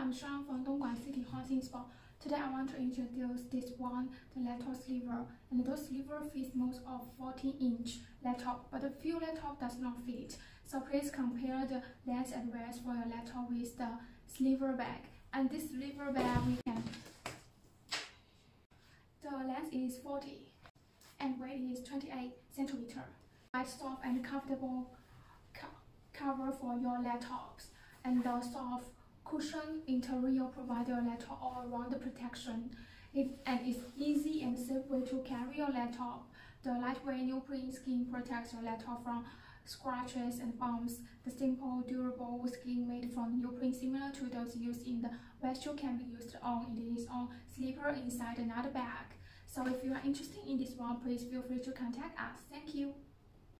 I'm Shang from Dongguan City Huaxing Sport. Today I want to introduce this one, the laptop sliver. And those sliver fits most of 14 inch laptop, but a few laptop does not fit. So please compare the length and width for your laptop with the sliver bag. And this sliver bag we can the length is 40 and weight is 28 centimeter. Light, soft and comfortable co cover for your laptops and the soft cushion interior provide your laptop all around the protection. It, and it's easy and safe way to carry your laptop. The lightweight neoprene skin protects your laptop from scratches and bumps. The simple, durable skin made from neoprene similar to those used in the West can be used on it is on slipper inside another bag. So if you are interested in this one, please feel free to contact us. Thank you.